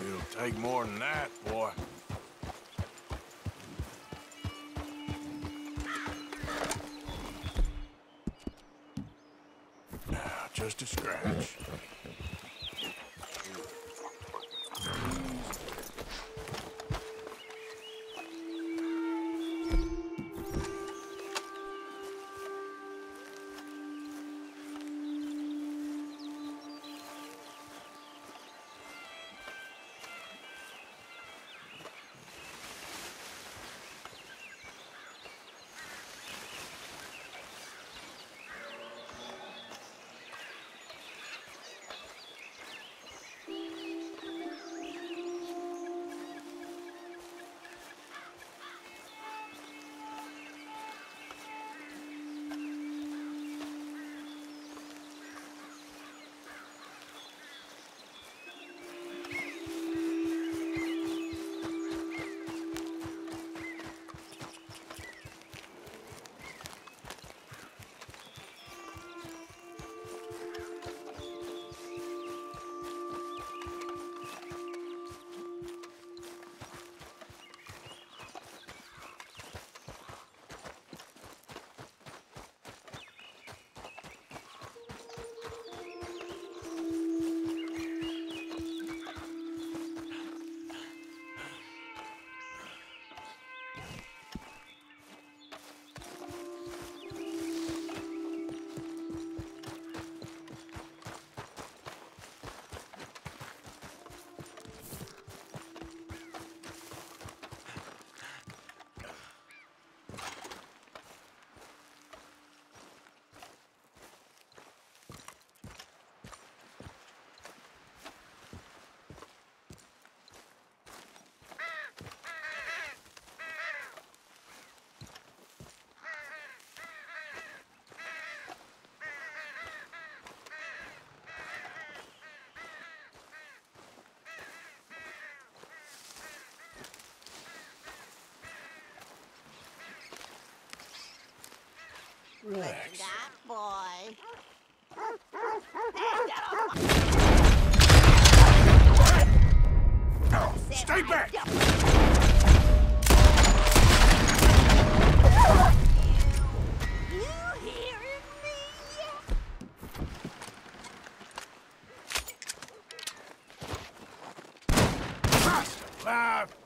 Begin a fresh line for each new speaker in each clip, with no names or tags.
It'll take more than that, Relax.
That boy.
Stay back! Live!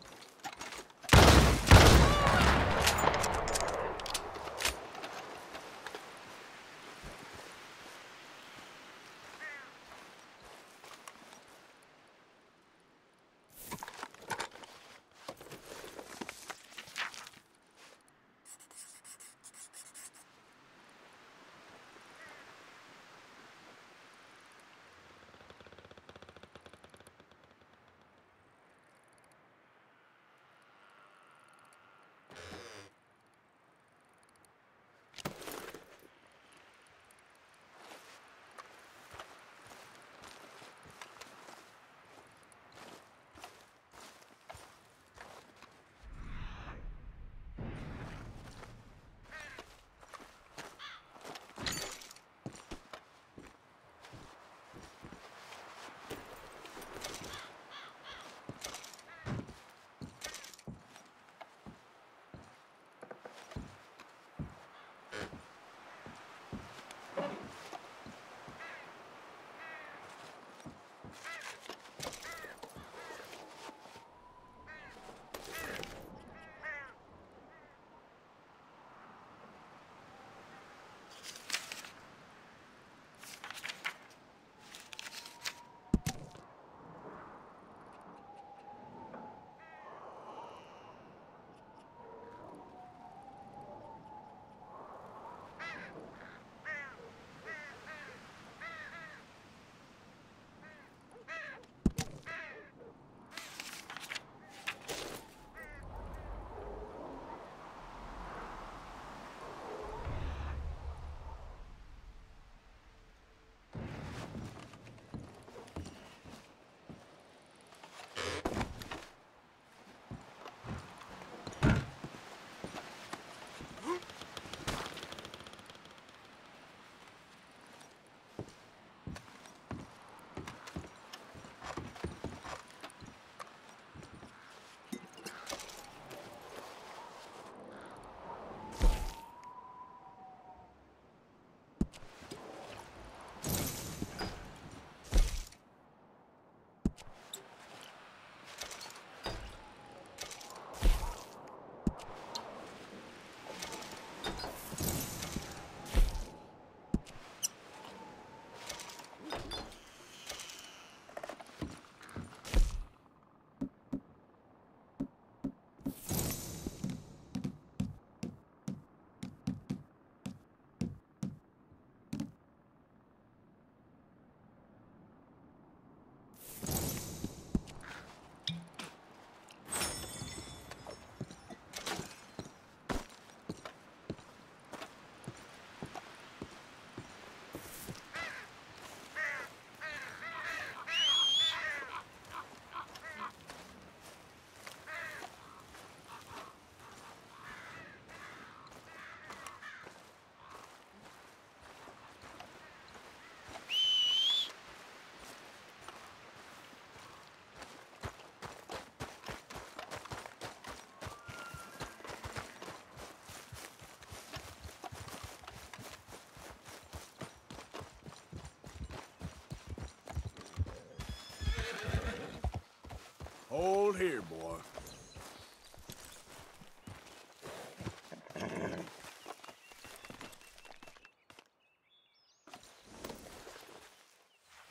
Hold here, boy.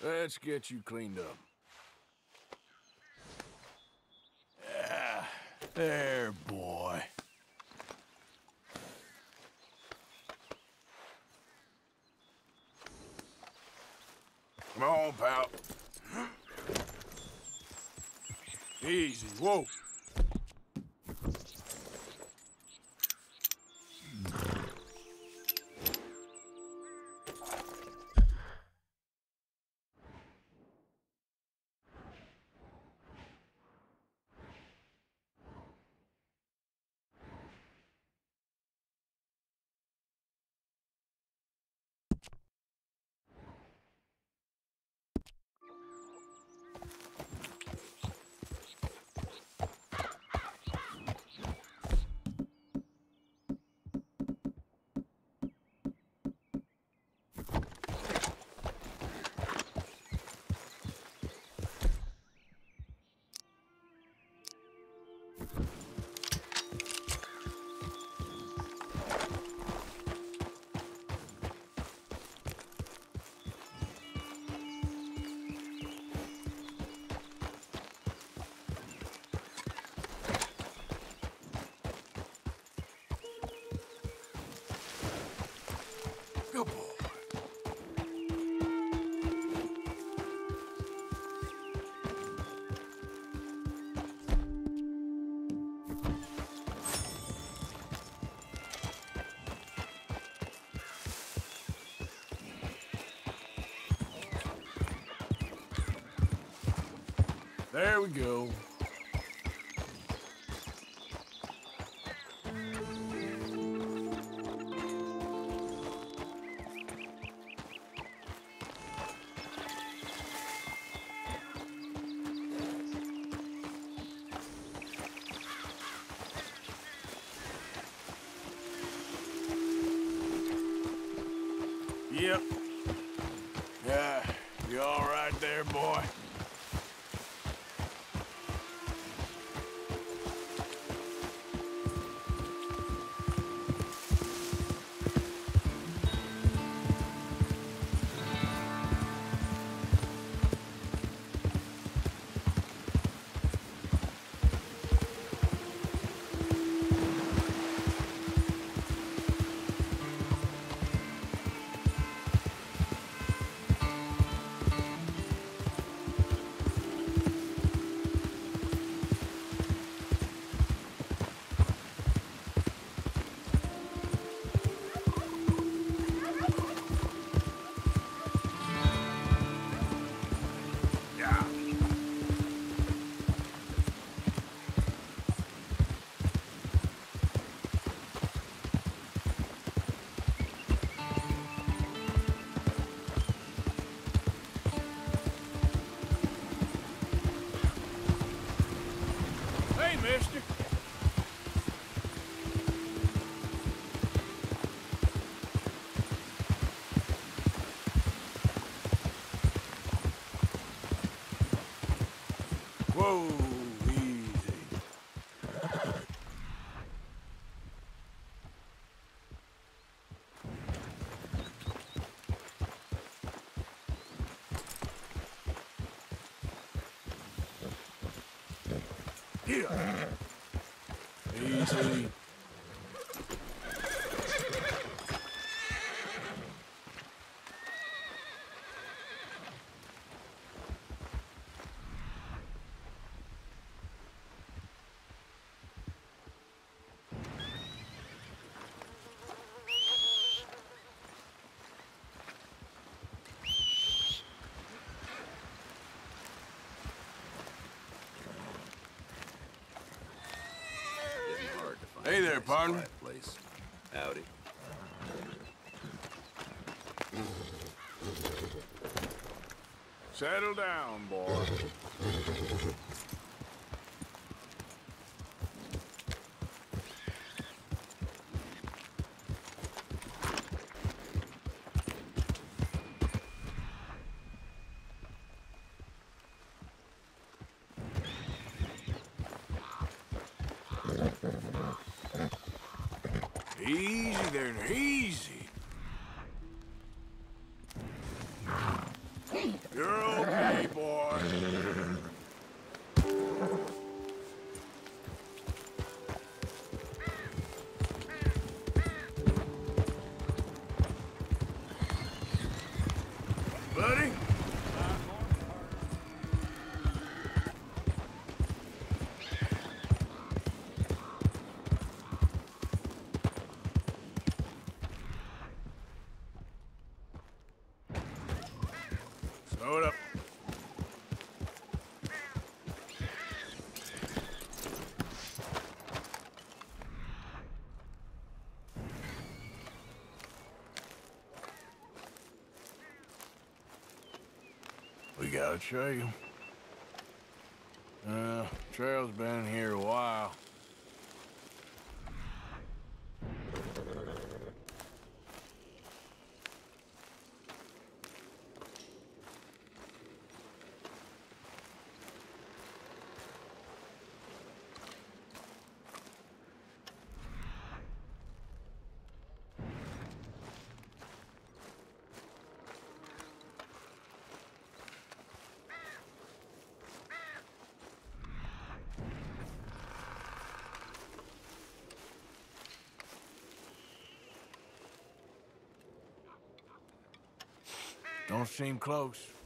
Let's get you cleaned up. Yeah, there, boy. Come on, pal. Easy, whoa. There we go. Yep. Here. Easy.
Getting hard to find
Hey there, partner.
Place. Howdy.
Settle down, boy. Easy there, easy. Got a trail. Uh, trail's been here a while. Don't seem close.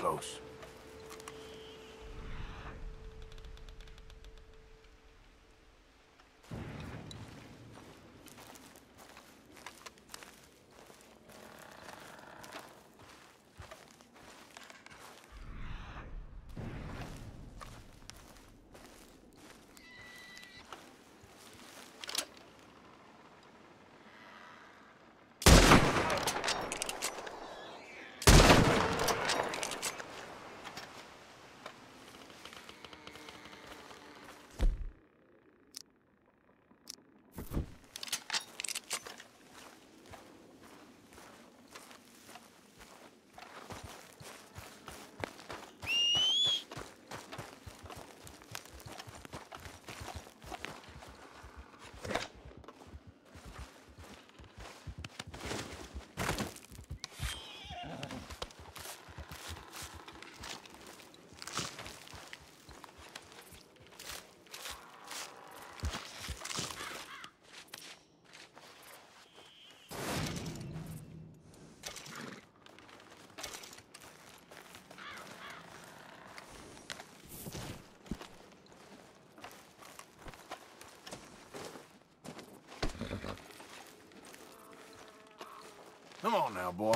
Close. Come on now, boy.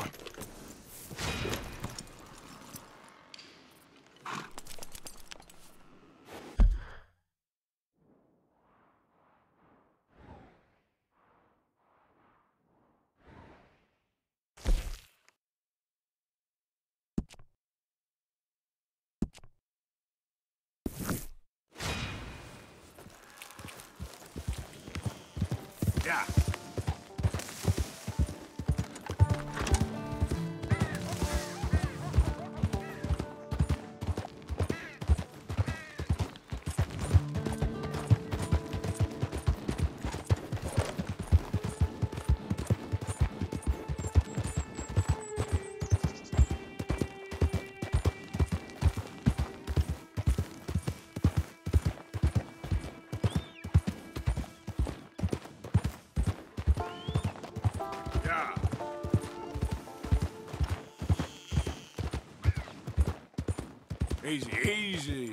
Easy, easy.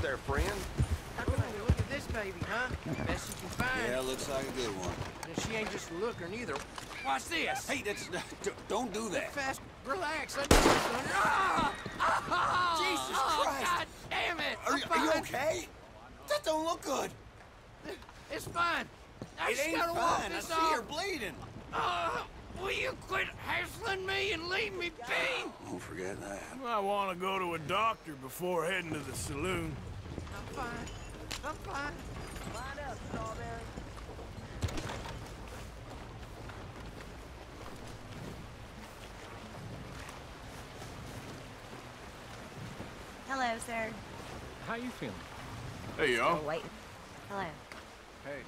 Hey there,
friend.
Ooh, look at this baby, huh? Best you can find.
Yeah, looks like a good one.
And she ain't just a looker neither. Watch this.
Hey, that's don't do that.
Fast, relax. I just, ah! Ah!
Jesus
oh,
Christ.
God damn it!
Are, you- are you okay? That don't look good.
It's fine. I
It
just
ain't
gotta walk
fine. I see
off.
her bleeding.
Uh, will you quit hassling me and leave me be?
Don't forget that.
I want to go to a doctor before heading to the saloon.
I'm fine. I'm fine. Line up, Strawberry.
Hello, sir.
How you feeling?
Hey, y'all.
Still. Hello.
Hey.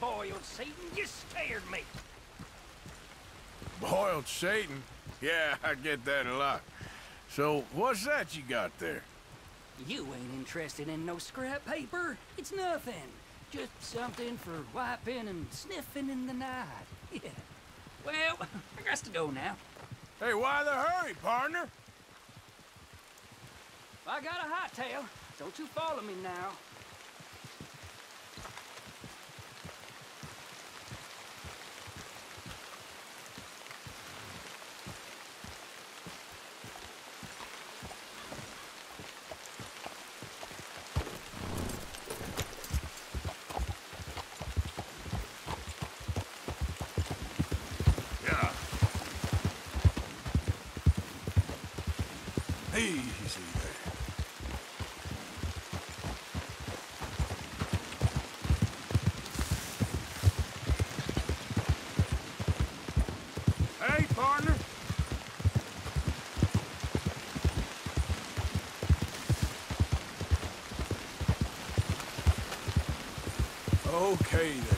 Boiled Satan. You scared me.
Boiled Satan? Yeah, I get that a lot. So, what's that you got there?
You ain't interested in no scrap paper. It's nothing. Just something for wiping and sniffing in the night. Yeah. Well, I got to go now.
Hey, why the hurry, partner?
I got a hot tail. Don't you follow me now.
Yeah. Easy there. Hey, partner. Okay there.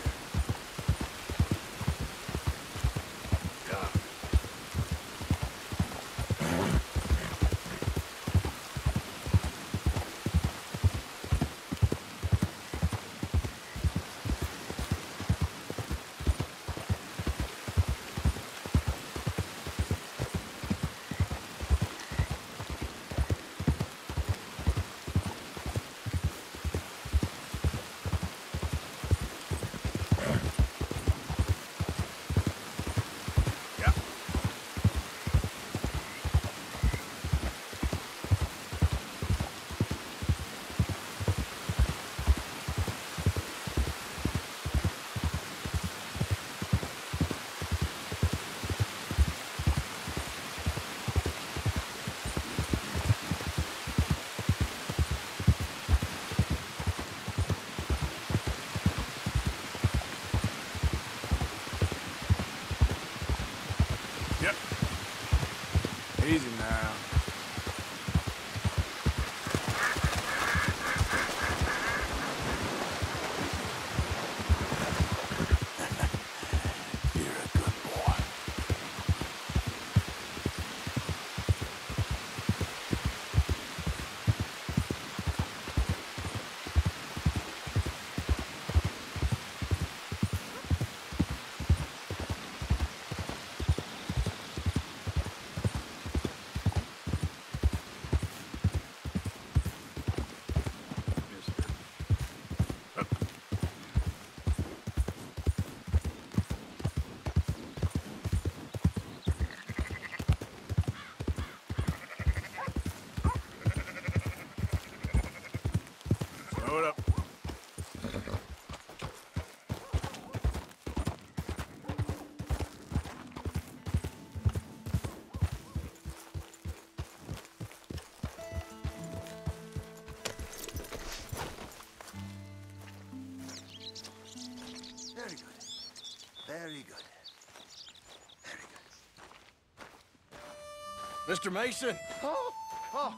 Mr. Mason,
Oh, oh,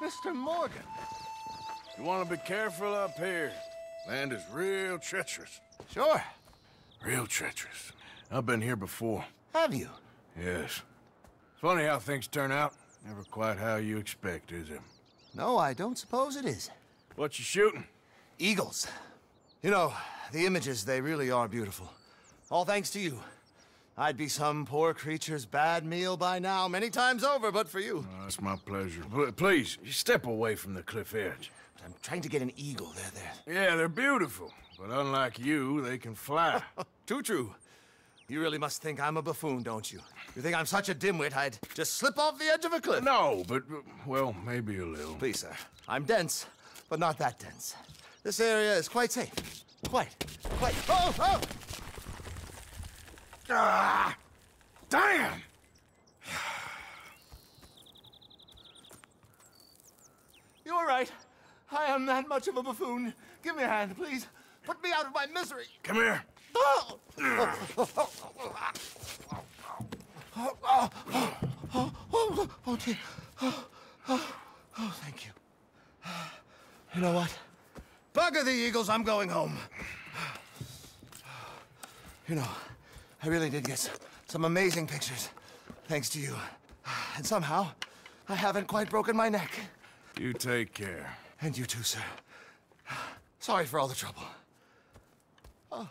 Mr. Morgan.
you want to be careful up here. Land is real treacherous.
Sure.
Real treacherous. I've been here before.
Have you?
Yes. Funny how things turn out. Never quite how you expect, is it?
No, I don't suppose it is.
What you shooting?
Eagles. You know, the images, they really are beautiful. All thanks to you. I'd be some poor creature's bad meal by now, many times over, but for you.
Oh, it's my pleasure. Pl- Please, step away from the cliff edge.
I'm trying to get an eagle. They're there.
Yeah, they're beautiful, but unlike you, they can fly.
Too true. You really must think I'm a buffoon, don't you? You think I'm such a dimwit I'd just slip off the edge of a cliff?
no, but, well, maybe a little.
Please, sir. I'm dense, but not that dense. This area is quite safe. Quite. Quite. Oh, oh!
Ah! Damn!
You're right. I am that much of a buffoon. Give me a hand, please. Put me out of my misery.
Come here.
Oh! Oh, oh, oh, oh, oh, oh, dear. Oh, oh, oh, thank you. You know what? Bugger the Eagles, I'm going home. You know, I really did get some amazing pictures. Thanks to you. And somehow, I haven't quite broken my neck.
You take care.
And you too, sir. Sorry for all the trouble. Oh.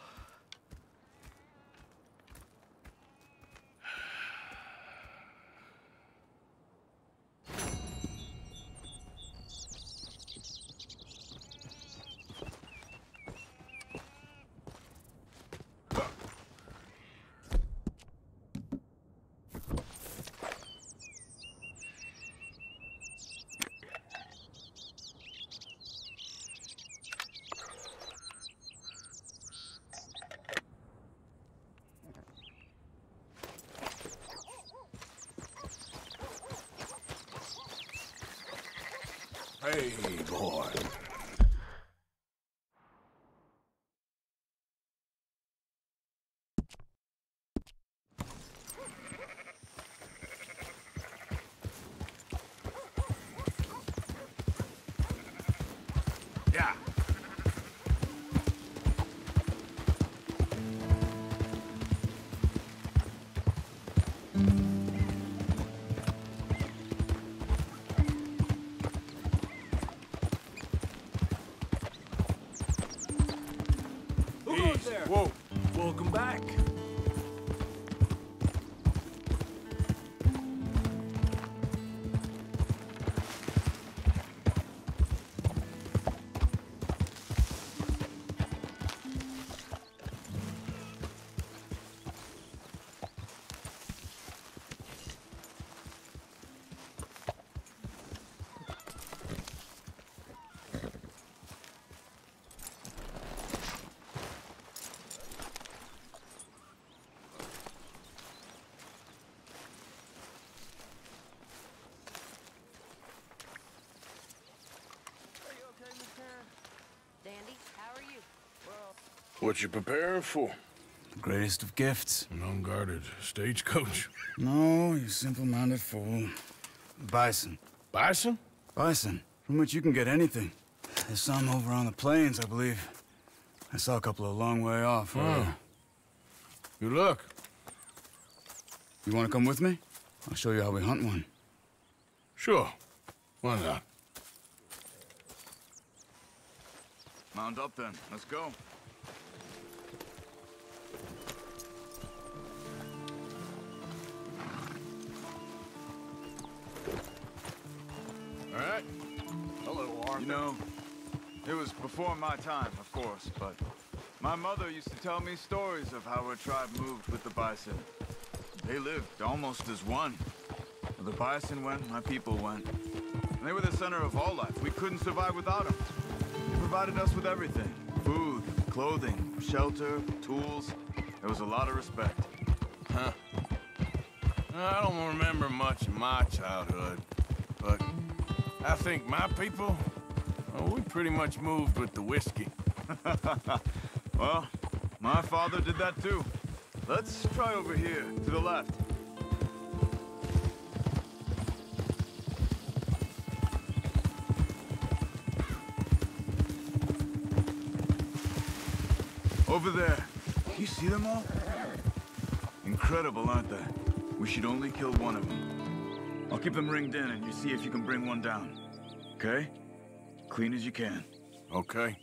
Hey, boy. What you preparing for?
The greatest of gifts.
An unguarded stagecoach.
No, you simple-minded fool. Bison.
Bison?
Bison, from which you can get anything. There's some over on the plains, I believe. I saw a couple a long way off.
Oh.
earlier.
You look.
You want to come with me? I'll show you how we hunt one.
Sure. Why not?
Mount up then. Let's go.
My time, of course, but my mother used to tell me stories of how her tribe moved with the bison. They lived almost as one. Where the bison went, my people went. And they were the center of all life. We couldn't survive without them. They provided us with everything. Food, clothing, shelter, tools. There was a lot of respect.
Huh. I don't remember much of my childhood, but I think my people, well, we pretty much moved with the whiskey.
Well, my father did that too. Let's try over here, to the left. Over there. You see them all? Incredible, aren't they? We should only kill one of them. I'll keep them ringed in and you see if you can bring one down. Okay? Clean as you can.
Okay.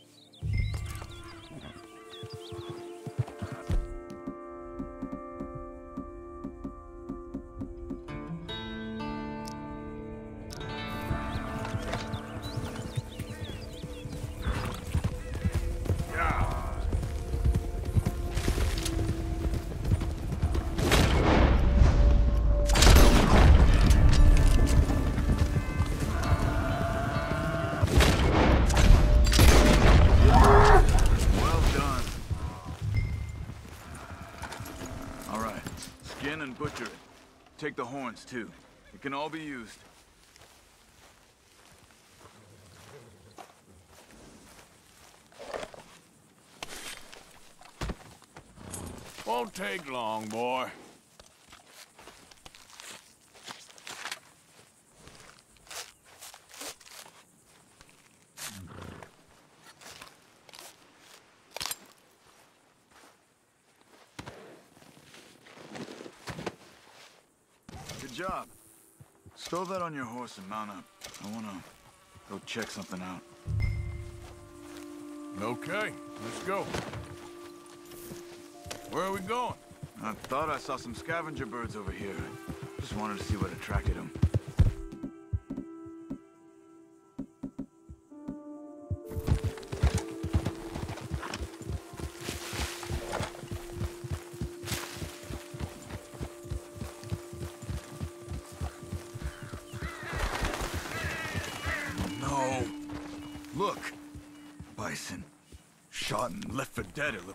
Too. It can all be used.
Won't take long, boy.
Job. Stow that on your horse and mount up. I wanna go check something out.
Okay, let's go. Where are we going?
I thought I saw some scavenger birds over here. Just wanted to see what attracted them.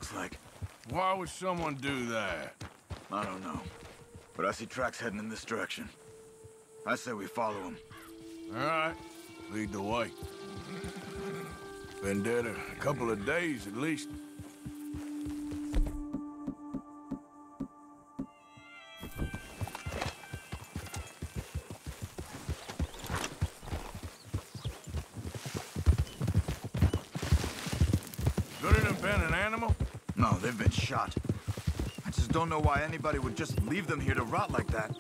Looks like.
Why would someone do that?
I don't know. But I see tracks heading in this direction. I say we follow them.
All right, lead the way. Been dead a couple of days at least.
Shot. I just don't know why anybody would just leave them here to rot like that.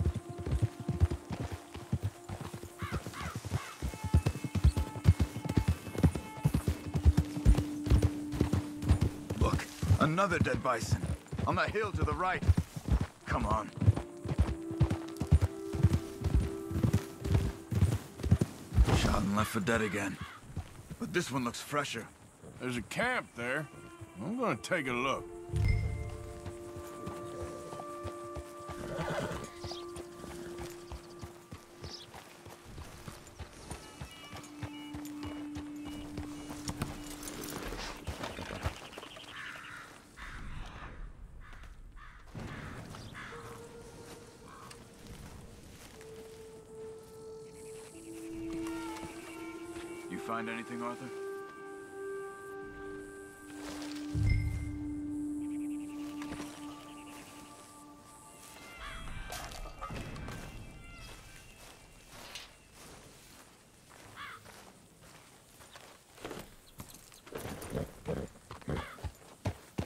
Look, another dead bison. On the hill to the right. Come on. Shot and left for dead again. But this one looks fresher.
There's a camp there. I'm gonna take a look.
Arthur?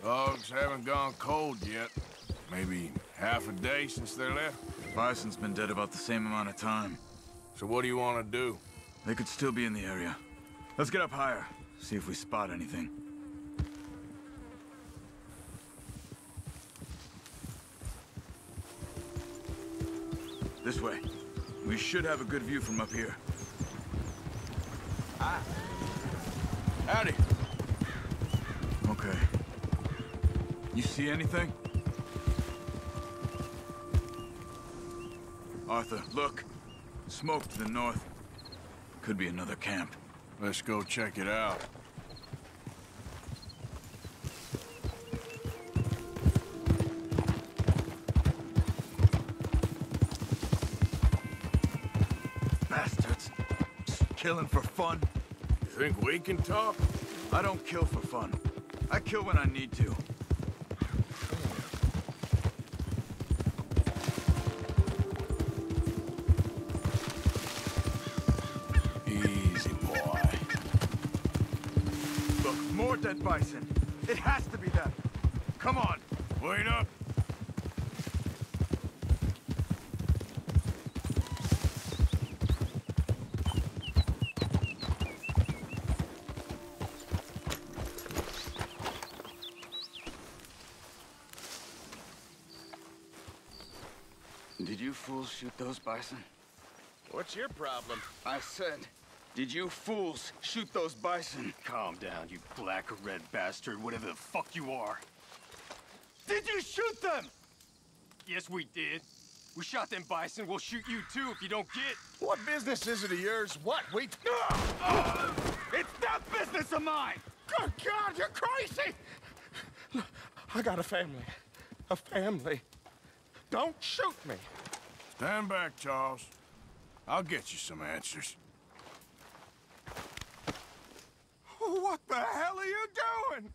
Dogs haven't gone cold yet. Maybe half a day since they left.
Bison's been dead about the same amount of time.
So what do you want to do?
They could still be in the area. Let's get up higher, see if we spot anything. This way. We should have a good view from up here. Ah.
Howdy.
Okay. You see anything? Arthur, look. Smoke to the north. Could be another camp.
Let's go check it out.
Bastards. Killing for fun.
You think we can talk?
I don't kill for fun. I kill when I need to. Bison. It has to be them. Come on.
Wait up.
Did you fools shoot those bison?
What's your problem?
I said, did you fools shoot those bison?
Calm down, you black or red bastard, whatever the fuck you are.
Did you shoot them?
Yes, we did. We shot them bison, we'll shoot you too if you don't get...
What business is it of yours? What? We... Ah! Ah!
It's not business of mine!
Good God, you're crazy! Look, I got a family. A family. Don't shoot me.
Stand back, Charles. I'll get you some answers.
What the hell are you doing?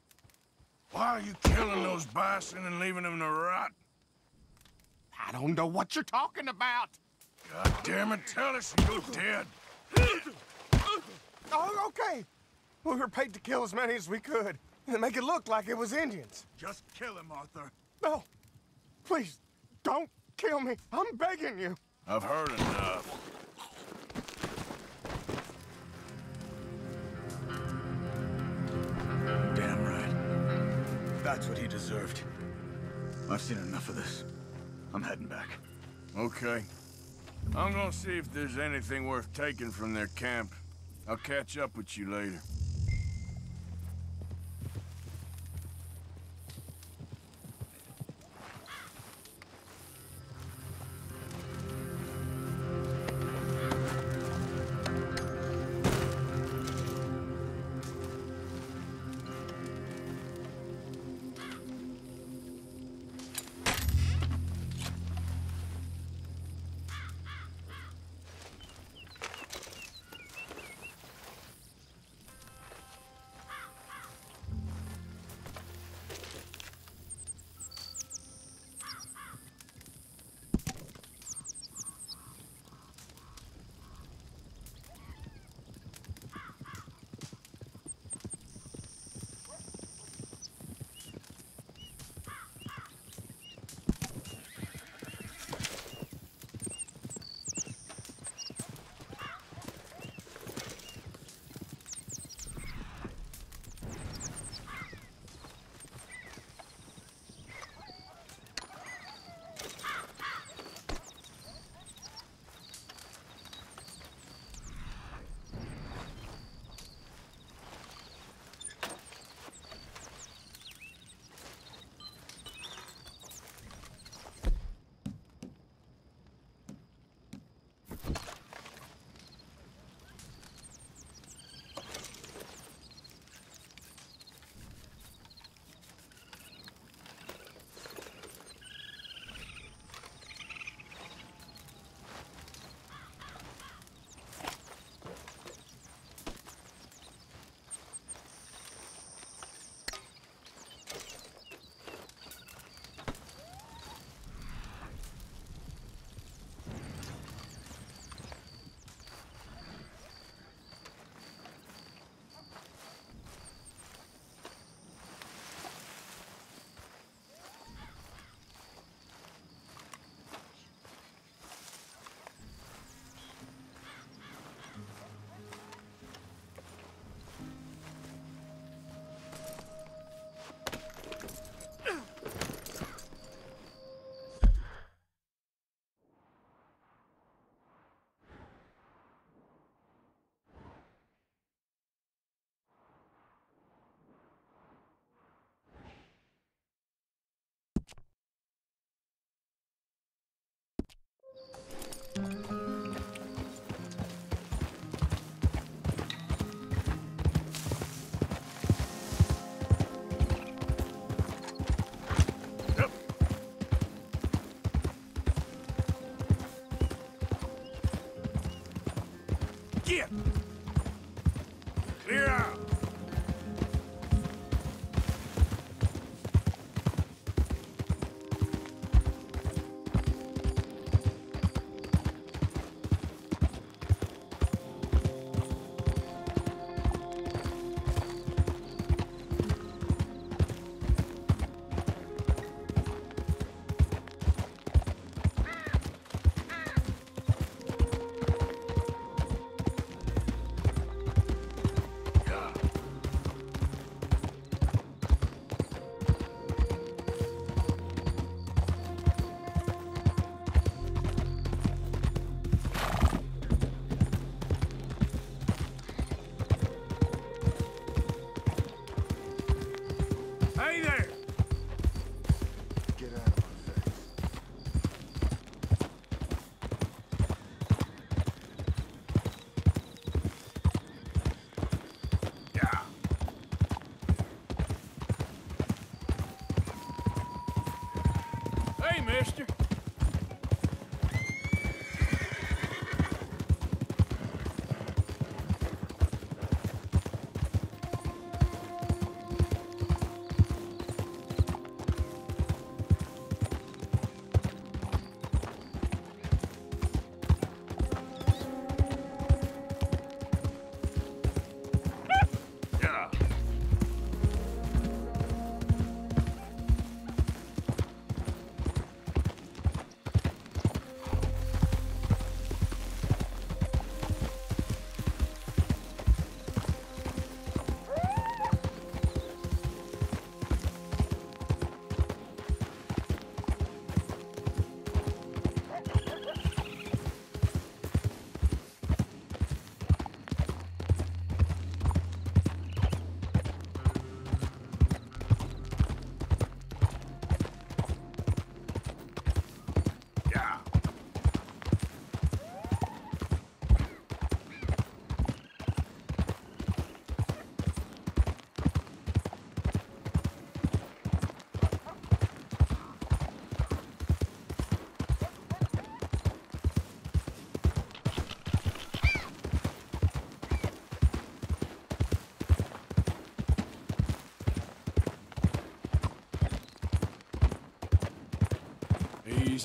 Why are you killing those bison and leaving them to rot?
I don't know what you're talking about.
God damn it, tell us you're dead.
Oh, okay. We were paid to kill as many as we could and make it look like it was Indians.
Just kill him, Arthur.
No, please, don't kill me. I'm begging you.
I've heard enough.
That's what he deserved. I've seen enough of this. I'm heading back.
Okay. I'm gonna see if there's anything worth taking from their camp. I'll catch up with you later.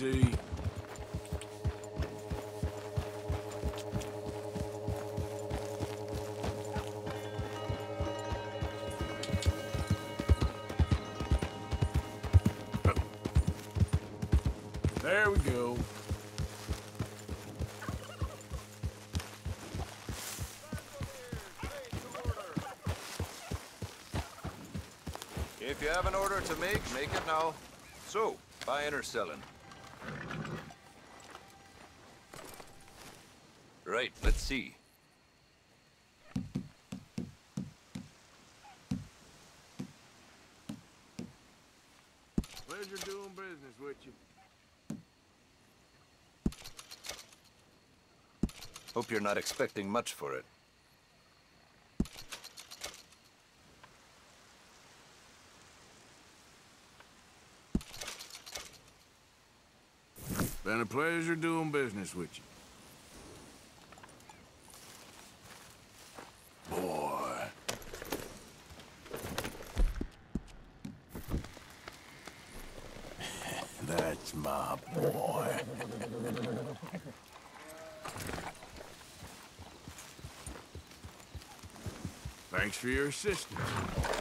Easy. There we go.
If you have an order to make, make it now. So, buying or selling? See.
Pleasure doing business with you.
Hope you're not expecting much for it.
Been a pleasure doing business with you. Boy. That's my boy. For your assistance.